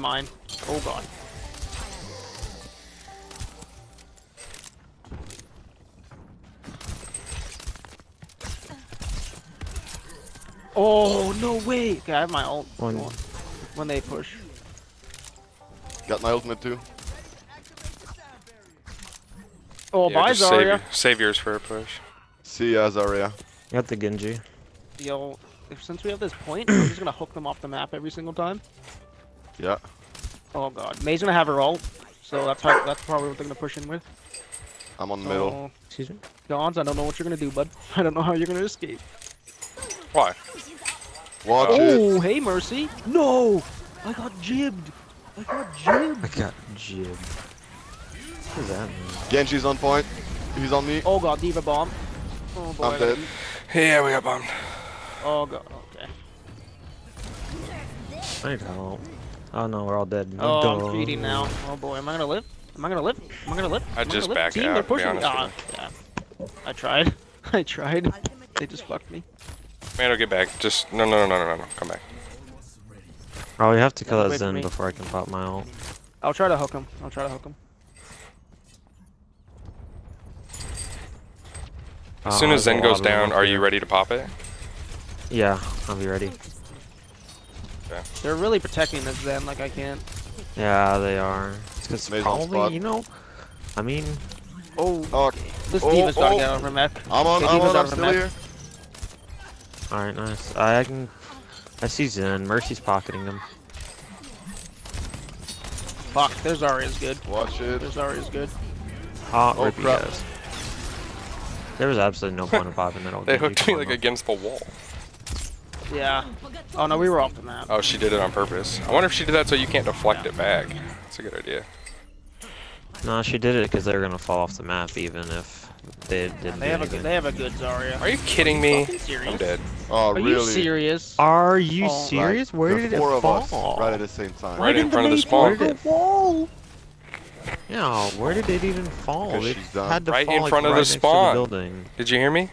mine. Oh god. Oh no way! Okay, I have my ult. One. When they push. Got my ultimate too. Oh, Yeah, bye just save, Zarya. save yours for a push. See ya, Zarya. Got the Genji. Yo, if, since we have this point, I'm just gonna hook them off the map every single time. Yeah. Oh god, Mei's gonna have her ult, so that's how, that's probably what they're gonna push in with. I'm on the middle. Oh, Excuse me. Gons, I don't know what you're gonna do, bud. I don't know how you're gonna escape. Why? Watch oh, it. Oh, hey Mercy! No, I got jibbed. I got jibbed. I got jibbed. What does that mean? Genji's on point. He's on me. Oh god, D.Va bomb. Oh boy. I I'm dead. be- Yeah, we got bombed. Oh god. Okay. I need help. Oh no, we're all dead. Oh, Duh. I'm feeding now. Oh boy, am I gonna live? Am I gonna live? Am I gonna live? I'd Am I just gonna back Team, out, They're to be pushing me. honest Ah, yeah. I tried. I tried. They just fucked me. Man, I'll get back. Just no, no, no, no, no, no. Come back. Oh, we have to kill that Zen before I can pop my ult. I'll try to hook him. I'll try to hook him. As Oh, soon as Zen goes down, are you ready to pop it? Yeah, I'll be ready. They're really protecting this then, like I can't. Yeah, they are. It's 'cause Amazing spot. probably, you know, I mean, Oh, Oh, this oh, D.Va's gotta oh. get out of her mech. I'm on. Okay, I'm on. I'm still here. alright, nice. I, I can, I see Zen. Mercy's pocketing him. Fuck, their Zarya's good. Watch it. Their Zarya's good. Hot Oh, rip you crap. guys. There was absolutely no point in popping that ult. They hooked me like on. against the wall. Yeah. Oh no, we were off the map. Oh, she did it on purpose. I wonder if she did that so you can't deflect it back. That's a good idea. No, she did it because they were gonna fall off the map even if they didn't They have a good, they have a good Zarya. Are you kidding me? fucking serious? I'm dead. Oh, really? Are you serious? Are you Oh, serious? Like, Where the did it four of us fall? right at the same time. Right in front of the mate spawn. hit the wall? Yeah, where did it even fall? 'Cause It she's done. had to Right fall, in like, front of right the next to spawn. building. Did you hear me?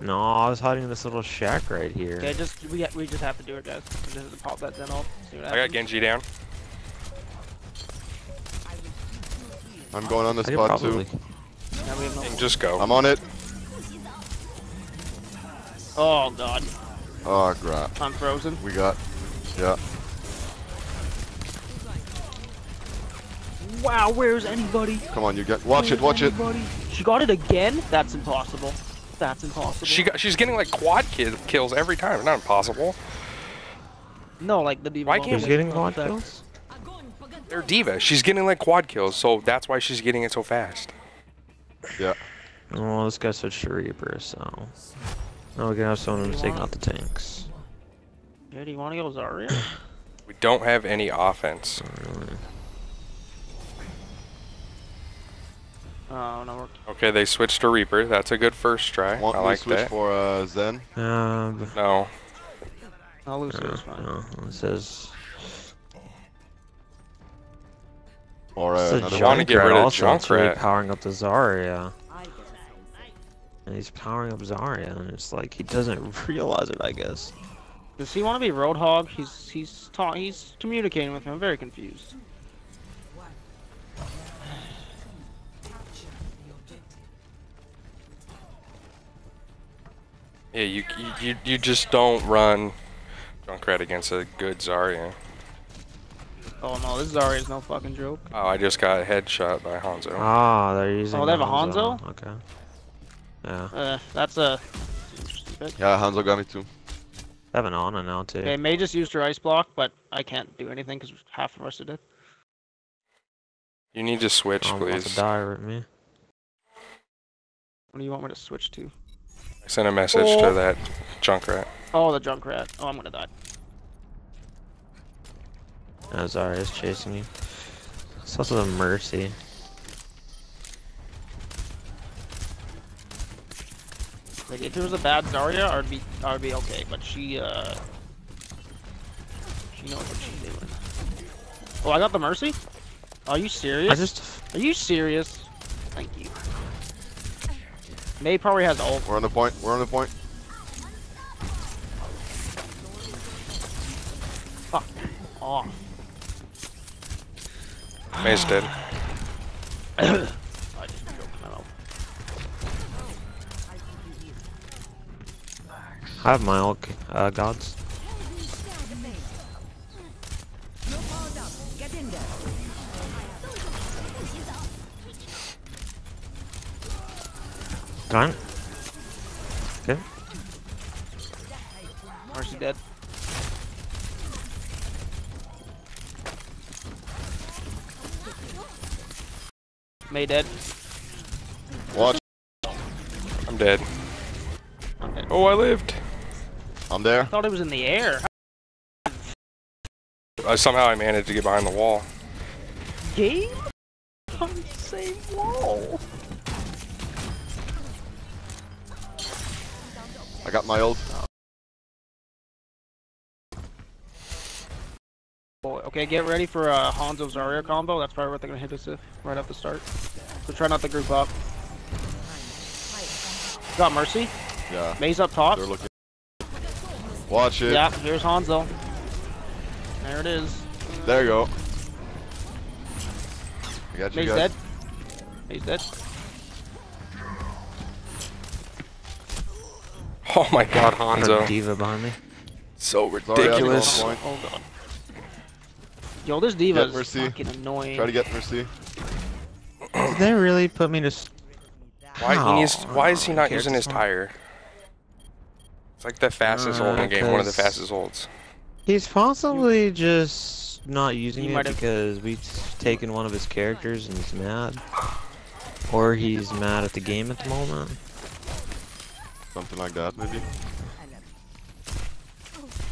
No, I was hiding in this little shack right here. Okay, just we we just have to do it, guys. We just have to pop that Zen off. See what I got. Genji down. I'm going on the I spot too. Now we have no- Just go. I'm on it. Oh god, Oh, crap. I'm frozen. We got. Yeah. Wow, where's anybody? Come on, you get. Watch it. Watch it. She got it again? That's impossible. That's impossible. She got, she's getting like quad ki- kills every time. Not impossible. no, like the D.Va. Why bomb can't Who's getting quad that- kills? They're D.Va. She's getting like quad kills, so that's why she's getting it so fast. Yeah. Oh, this guy switched to Reaper, so. Now we can have someone who's taking out the tanks. Yeah, do you want to go Zarya? We don't have any offense. Oh, oh no, we're Okay, they switched to Reaper. That's a good first try. Want I me to like switch that. for uh, Zen? Uh, No. I'll lose uh, this fine. no, it says. Or It uh, says another Wanna one? Junkrat get rid of also wants to be Junkrat. powering up the Zarya. And he's powering up Zarya, and it's like he doesn't realize it, I guess. Does he want to be Roadhog? He's he's ta- he's communicating with him. I'm very confused. Yeah, you you, you, you just don't run Junkrat against a good Zarya. Oh no, this Zarya is no fucking joke. Oh, I just got headshot by Hanzo. Ah, they're using. Oh, they have a Hanzo. Hanzo? Okay. Yeah. Uh, that's a. Yeah, Hanzo got me too. They have an Ana now too. Okay, Mei just used her ice block, but I can't do anything because half of us are dead. You need to switch, I'm about to die with me. What do you want me to switch to? I sent a message Oh. to that Junkrat. Oh, the Junkrat. Oh, I'm gonna die. Uh, Zarya's chasing you. It's also the Mercy. Like, if it was a bad Zarya, I'd be, I'd be okay. But she, uh, she knows what she's doing. Oh, I got the Mercy. Are you serious? I just. Are you serious? Thank you. Mei probably has ult. We're on the point. We're on the point. Fuck off. Mei's dead. I just broke my mouth. I have my ult, uh, gods. Fine. Okay. Mercy dead. Mei dead. Watch. I'm dead. I'm dead. Oh, I lived. I'm there. I thought it was in the air. Uh, somehow I managed to get behind the wall. Game? On the same wall. I got my. Boy, Okay, get ready for a Hanzo Zarya combo. That's probably what they're gonna hit us with right off the start. So try not to group up. Got Mercy. Yeah. Mei's up top. They're looking. Watch it. Yeah, here's Hanzo. There it is. There you go. I got you Mei's guys. dead. Mei's dead. Oh my god, Got a Hanzo. D.Va behind me. So ridiculous. lost point. Oh god. Yo, this D.Va Get is Mercy. fucking annoying. Try to get Mercy. Did they really put me to? s- Why, he How? needs, why is he not using his tire? It's like the fastest ult in the game, one of the Uh, 'cause- fastest ults. He's possibly just not using He it because we've taken one of his characters and he's mad. Or he's mad at the game at the moment. Something like that, maybe.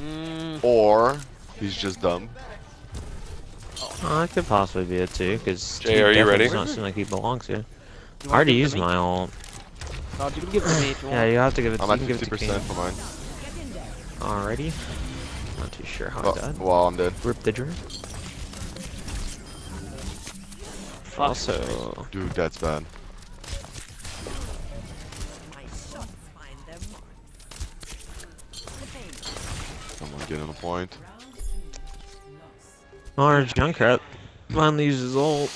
Mm, Or he's just dumb. Oh, that could possibly be it too, because Jay, are you ready? Does not seem like he belongs here. you I already used my ult. God, you can give it to me if you Yeah, you have to give it. I'm you at can give it to 50% King. for mine. Already. Not too sure how I Oh, died. well, I'm dead. Rip the drip. Fuck. Also, Dude, that's bad. Someone get on the point. our Junkrat finally used his ult.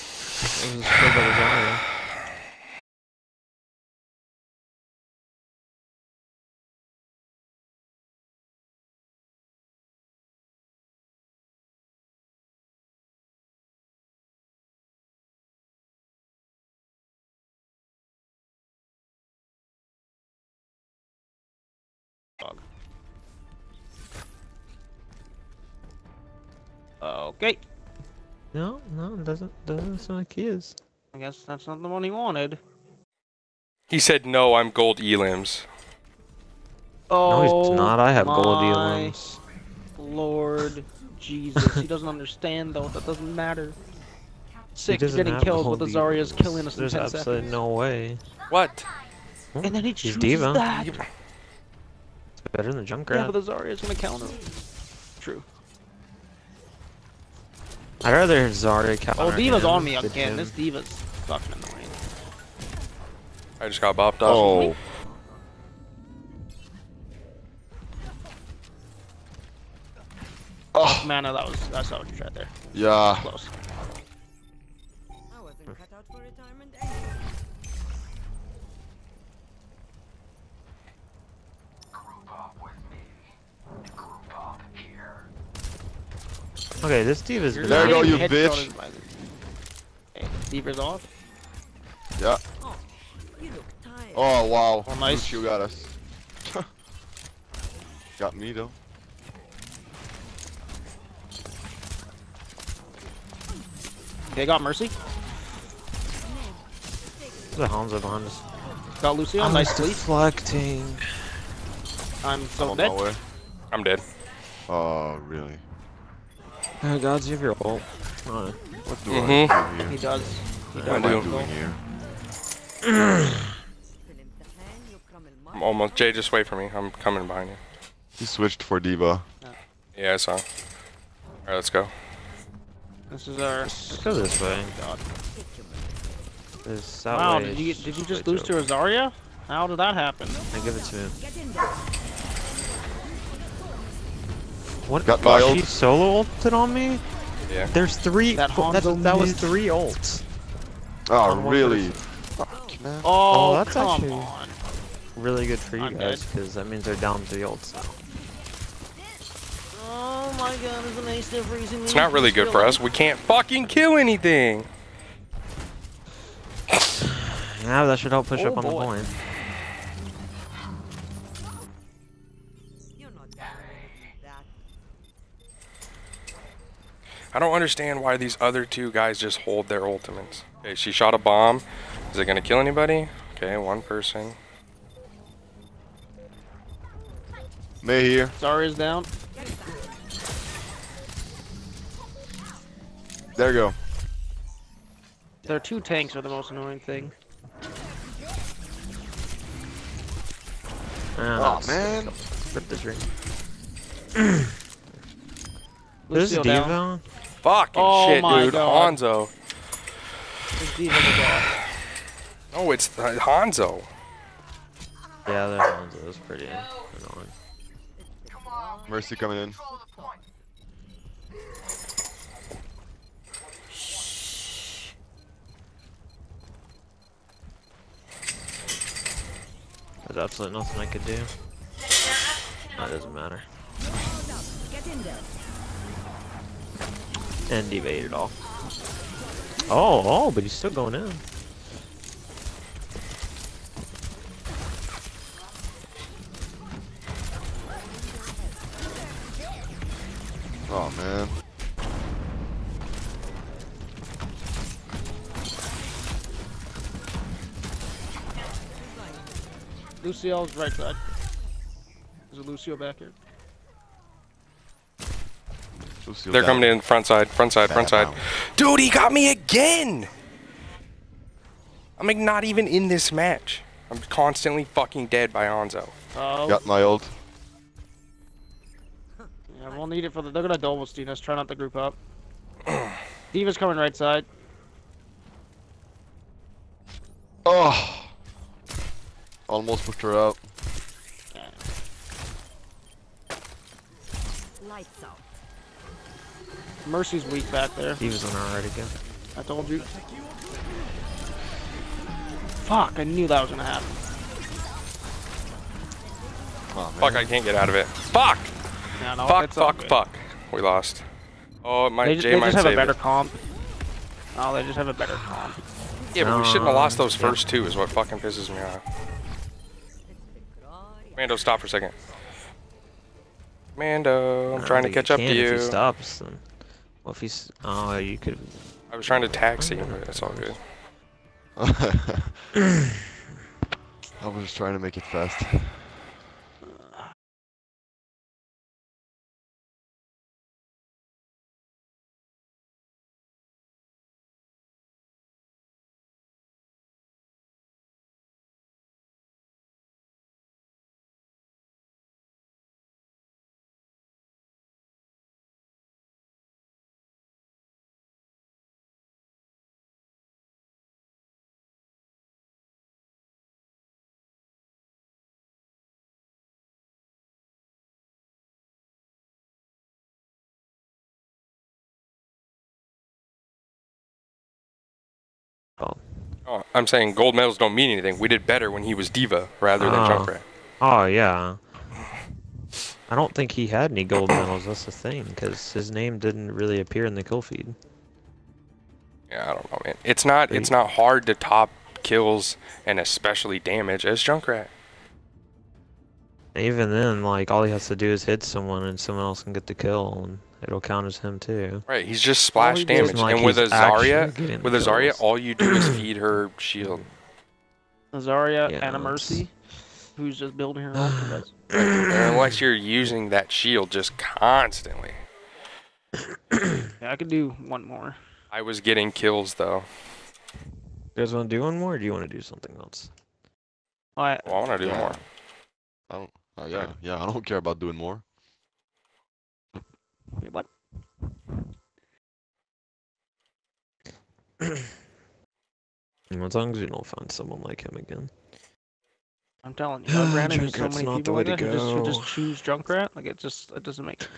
Okay. No, no, it doesn't doesn't sound like he is. I guess that's not the one he wanted. He said, no, I'm gold elims. Oh, no, he's not. I have gold my elims. Lord Jesus, he doesn't understand though. That doesn't matter. Six getting killed, with gold the Zarya's elims. killing us in There's 10 absolutely seconds. no way. What? And then he He's chooses D.Va. that. It's better than the Yeah, Junkrat. but the Zarya's gonna counter. True. I'd rather Zarya counter Oh, D.Va's on me again. him. This D.Va's fucking annoying. I just got bopped off. Oh. Oh, oh. Mana, that was that's not what you tried there. yeah. Close. I wasn't cut out for retirement Okay, this D.Va's You're There you go, you bitch. by the- Hey, D.Va's off. Yeah. Oh, you look tired. Oh, wow. Oh, nice. Lucio got us. got me, though. They got Mercy. There's a Hanzo behind us. Got Lucio. I'm nice sleep. deflecting. I'm I'm so dead. I'm dead. Oh, really? Oh, gods, you have your ult. Alright. What do Mhm. I do He here? does. He What does. am I do. doing here? Fill in the hand, you come in I'm almost. Jay, just wait for me. I'm coming behind you. He switched for D.Va. Yeah, I saw. Alright, let's go. This is our. Let's go this way. God. This that Wow, way did you did you just lose to a Zarya? How did that happen? I give it to him. Get in there. What? Got my she solo ulted on me? Yeah. There's three. That oh, that's, Hanzo that was three ults. Oh, On really? Fuck, man. Oh, oh, oh, that's come actually- on. Really good for you I'm guys, because that means they're down three ults now. Oh my god, it's an ace freezing It's not really good for us. We can't fucking kill anything. Yeah, that should help push Oh up on the point. I don't understand why these other two guys just hold their ultimates. Okay, she shot a bomb. Is it gonna kill anybody? Okay, one person. May here. Sorry is down. There you go. Their two tanks are the most annoying thing. Ah, Oh, man. Rip the dream. There's Lucio down. D.Va. Fucking Oh shit, my dude. God. Hanzo. This D has a dog. Oh, it's uh, Hanzo. Yeah, that Hanzo is pretty annoying. Mercy coming in. There's absolutely nothing I could do. That doesn't matter. Get evade it all. Oh, oh, but he's still going in. Oh, man. Lucio's right side. There's a Lucio back here. Lucio They're down. coming in front side, front side, front side. down. Dude, he got me again. I'm like not even in this match. I'm constantly fucking dead by Hanzo. Oh, Got my ult. yeah, we'll need it for the. They're gonna double steam us. Try not to group up. D.Va's coming right side. Oh. Almost pushed her out. Lights out. Mercy's weak back there. He was on our right again. I told you. Fuck, I knew that was gonna happen. Oh. Fuck, I can't get out of it. Fuck! Yeah, no, fuck, it's fuck, fuck. We lost. Oh, my They, ju- Jay they might just have a better it. comp. Oh, they just have a better comp. Yeah, but we shouldn't have lost those first two. Is what fucking pisses me off. Mando, stop for a second. Mando, I'm trying to catch up to can If you. he stops, then. Well, if he's. Oh, you could. I was trying to taxi oh, him, but it's all good. I was just trying to make it fast. Oh, I'm saying gold medals don't mean anything. We did better when he was D.Va rather than Oh. Junkrat. Oh, yeah. I don't think he had any gold medals, that's the thing, because his name didn't really appear in the kill feed. Yeah, I don't know, man. It's not it's not hard to top kills and especially damage as Junkrat. Even then, like, all he has to do is hit someone and someone else can get the kill, and it'll count as him too. Right, he's just splash he damage. Like and with a he's actually Zarya, getting with a Zarya, kills. all you do is feed her shield. Azaria Yeah, and a Mercy, who's just building her own. That's- And unless you're using that shield just constantly. yeah, I could do one more. I was getting kills though. You guys want to do one more, or do you want to do something else? I, Well, I want to do Yeah. more. I don't. Uh, yeah, yeah. I don't care about doing more. Wait, what? As long as you don't find someone like him again. I'm telling you, I've ran into so many not the people way like to that who just, who just choose Junkrat. Like it just, it doesn't make